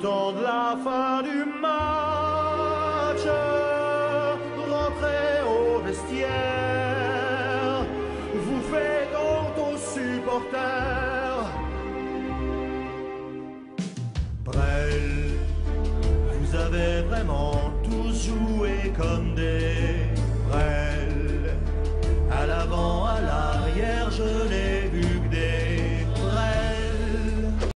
de la fin du match. Rentrez au vestiaire. Vous faites honte aux supporters. Brel, vous avez vraiment tous joué comme des.